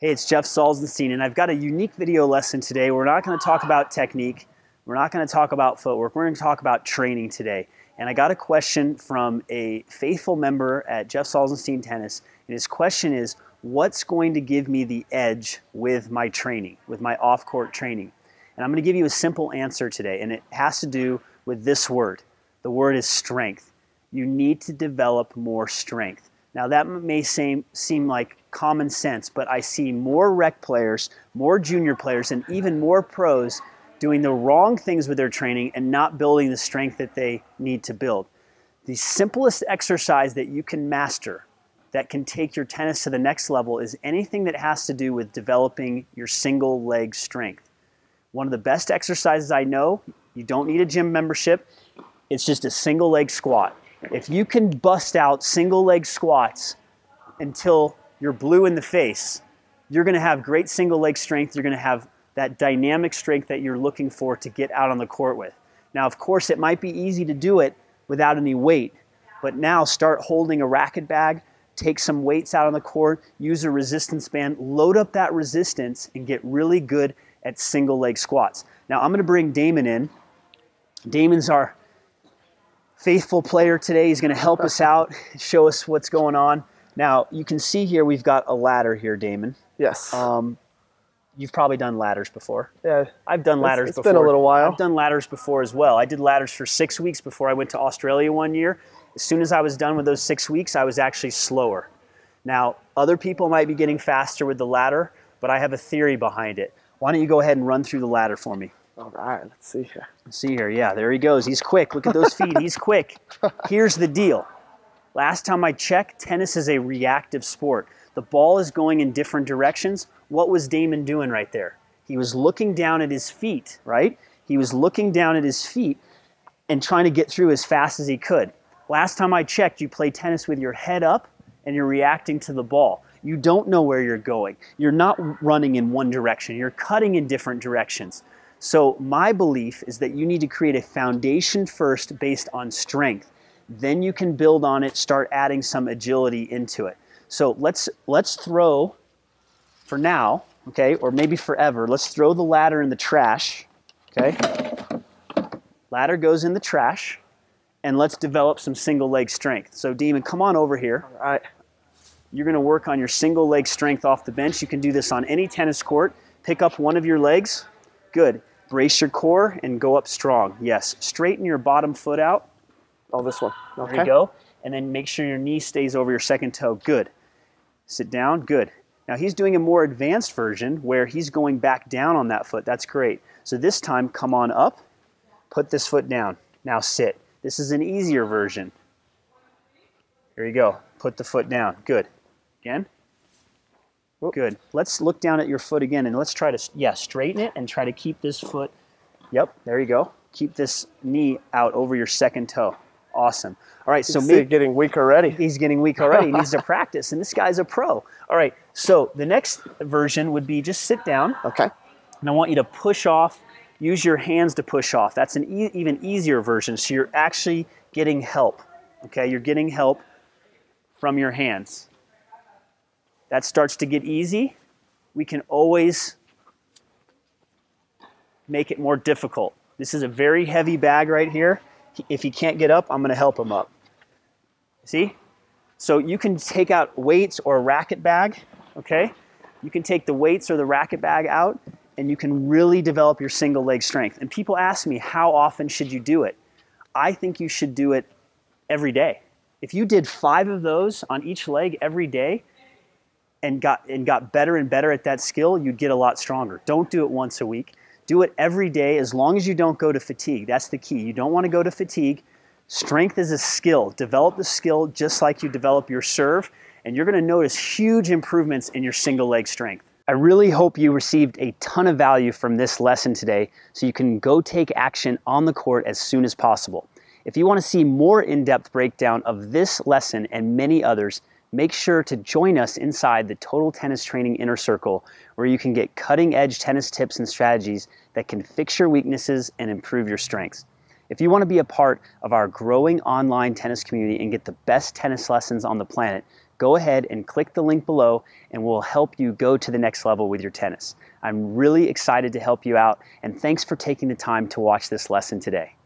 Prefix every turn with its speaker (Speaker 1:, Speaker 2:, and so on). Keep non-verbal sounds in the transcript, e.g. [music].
Speaker 1: Hey, it's Jeff Salzenstein, and I've got a unique video lesson today. We're not going to talk about technique. We're not going to talk about footwork. We're going to talk about training today. And I got a question from a faithful member at Jeff Salzenstein Tennis, and his question is, what's going to give me the edge with my training, with my off-court training? And I'm going to give you a simple answer today, and it has to do with this word. The word is strength. You need to develop more strength. Now, that may seem, seem like common sense, but I see more rec players, more junior players, and even more pros doing the wrong things with their training and not building the strength that they need to build. The simplest exercise that you can master that can take your tennis to the next level is anything that has to do with developing your single leg strength. One of the best exercises I know, you don't need a gym membership, it's just a single leg squat. If you can bust out single leg squats until you're blue in the face, you're going to have great single leg strength. You're going to have that dynamic strength that you're looking for to get out on the court with. Now, of course, it might be easy to do it without any weight, but now start holding a racket bag, take some weights out on the court, use a resistance band, load up that resistance, and get really good at single leg squats. Now, I'm going to bring Damon in. Damon's our faithful player today. He's going to help us out, show us what's going on. Now, you can see here we've got a ladder here, Damon.
Speaker 2: Yes.
Speaker 1: Um, you've probably done ladders before.
Speaker 2: yeah.
Speaker 1: I've done ladders
Speaker 2: it's
Speaker 1: before.
Speaker 2: been a little while.
Speaker 1: I've done ladders before as well. I did ladders for six weeks before I went to Australia one year. As soon as I was done with those six weeks, I was actually slower. Now, other people might be getting faster with the ladder, but I have a theory behind it. Why don't you go ahead and run through the ladder for me?
Speaker 2: All right. Let's see here.
Speaker 1: See here, yeah, there he goes. He's quick. Look at those feet. He's quick. [laughs] Here's the deal. Last time I checked, tennis is a reactive sport. The ball is going in different directions. What was Damon doing right there? He was looking down at his feet, right? He was looking down at his feet and trying to get through as fast as he could. Last time I checked, you play tennis with your head up and you're reacting to the ball. You don't know where you're going. You're not running in one direction, you're cutting in different directions. So, my belief is that you need to create a foundation first based on strength. Then you can build on it, start adding some agility into it. So, let's, let's throw for now, okay, or maybe forever, let's throw the ladder in the trash, okay? Ladder goes in the trash, and let's develop some single leg strength. So, Damon, come on over here.
Speaker 2: All right.
Speaker 1: You're going to work on your single leg strength off the bench. You can do this on any tennis court. Pick up one of your legs. Good. Brace your core and go up strong. Yes. Straighten your bottom foot out.
Speaker 2: Oh, this one. Okay.
Speaker 1: There you go. And then make sure your knee stays over your second toe. Good. Sit down. Good. Now he's doing a more advanced version where he's going back down on that foot. That's great. So this time, come on up. Put this foot down. Now sit. This is an easier version. There you go. Put the foot down. Good. Again. Good. Let's look down at your foot again and let's try to, yeah, straighten it and try to keep this foot. Yep, there you go. Keep this knee out over your second toe. Awesome. All right,
Speaker 2: so
Speaker 1: maybe
Speaker 2: getting weak already.
Speaker 1: he's getting weak already. He needs to practice, and this guy's a pro. All right, so the next version would be just sit down,
Speaker 2: Okay.
Speaker 1: and I want you to push off. Use your hands to push off. That's an e- even easier version. So you're actually getting help. Okay, you're getting help from your hands. That starts to get easy. We can always make it more difficult. This is a very heavy bag right here. If he can't get up, I'm going to help him up. See? So you can take out weights or a racket bag, okay? You can take the weights or the racket bag out and you can really develop your single leg strength. And people ask me, how often should you do it? I think you should do it every day. If you did five of those on each leg every day and got, and got better and better at that skill, you'd get a lot stronger. Don't do it once a week. Do it every day as long as you don't go to fatigue. That's the key. You don't want to go to fatigue. Strength is a skill. Develop the skill just like you develop your serve, and you're going to notice huge improvements in your single leg strength. I really hope you received a ton of value from this lesson today so you can go take action on the court as soon as possible. If you want to see more in depth breakdown of this lesson and many others, make sure to join us inside the Total Tennis Training Inner Circle, where you can get cutting edge tennis tips and strategies that can fix your weaknesses and improve your strengths. If you want to be a part of our growing online tennis community and get the best tennis lessons on the planet, go ahead and click the link below and we'll help you go to the next level with your tennis. I'm really excited to help you out and thanks for taking the time to watch this lesson today.